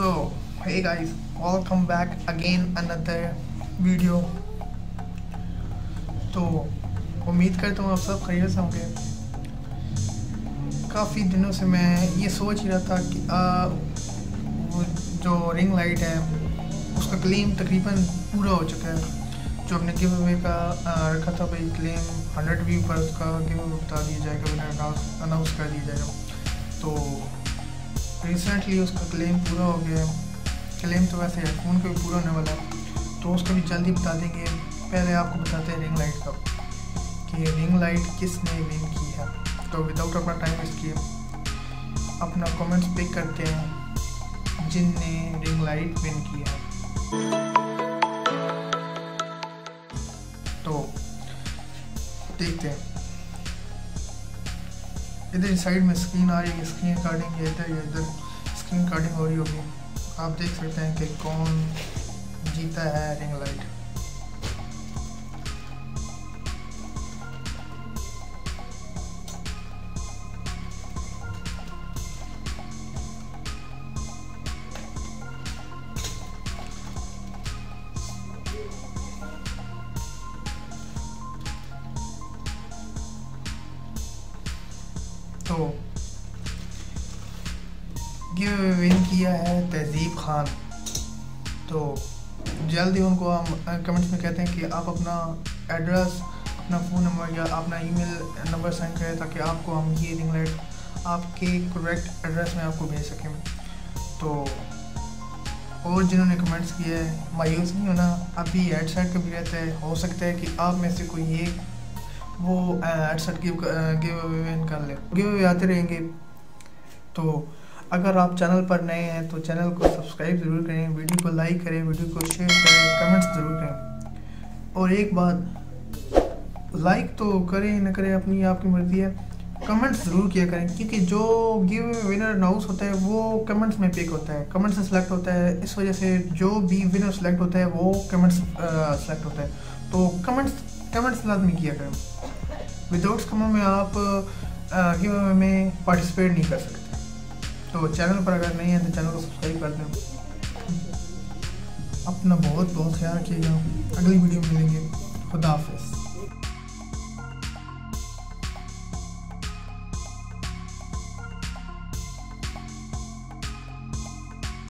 So, hey guys, welcome back again another video. तो उम्मीद करता हूँ आप सबसे होंगे। काफ़ी दिनों से मैं ये सोच ही रहा था कि आ, वो जो रिंग लाइट है उसका क्लेम तकरीबन पूरा हो चुका है। जो हमने गिव अवे का रखा था भाई क्लेम हंड्रेड व्यू पर उसका गिव बता दिया जाएगा अनाउंस कर दिया जाएगा। तो रिसेंटली उसका क्लेम पूरा हो गया क्लेम तो वैसे है, खून का भी पूरा होने वाला है। तो उसको भी जल्दी बता देंगे। पहले आपको बताते हैं रिंग लाइट का, कि रिंग लाइट किसने विन की है। तो विदाउट अपना टाइम वेस्ट किए, अपना कमेंट्स पिक करते हैं, जिनने रिंग लाइट विन की है। तो देखते हैं। इधर साइड में स्क्रीन आ रही है स्क्रीन रिकॉर्डिंग ये इधर इधर स्क्रीन रिकॉर्डिंग हो रही होगी। आप देख सकते हैं कि कौन जीता है रिंग लाइट तो गिव विन किया है तहजीब खान। तो जल्दी उनको हम कमेंट्स में कहते हैं कि आप अपना एड्रेस अपना फ़ोन नंबर या अपना ईमेल नंबर सेंड करें ताकि आपको हम ये रिंग लाइट आपके करेक्ट एड्रेस में आपको भेज सकें। तो और जिन्होंने कमेंट्स किए हैं, मायूस नहीं होना, अभी हेडसेट का भी रहता है, हो सकता है कि आप में से कोई एक वो हेडसेट गिव गिव अवे कर ले। गिव अवे आते रहेंगे। तो अगर आप चैनल पर नए हैं तो चैनल को सब्सक्राइब ज़रूर करें वीडियो को लाइक करें वीडियो को शेयर करें कमेंट्स ज़रूर करें। और एक बात लाइक तो करें ना करें, अपनी आपकी मर्ज़ी है। कमेंट्स ज़रूर किया करें, क्योंकि जो गिव विनर अनाउंस होता है, वो कमेंट्स में पिक होता है। कमेंट्स से सिलेक्ट होता है, इस वजह से जो भी विनर सेलेक्ट होता है, वो कमेंट्स सेलेक्ट होता है। तो कमेंट्स कमेंट्स में किया करें। विदाउट कमों में आप गिवे में पार्टिसिपेट नहीं कर सकते। तो चैनल पर अगर नहीं है तो चैनल को सब्सक्राइब कर दें। अपना बहुत बहुत ख्याल रखिएगा। अगली वीडियो में मिलेंगे। खुदा हाफिज़।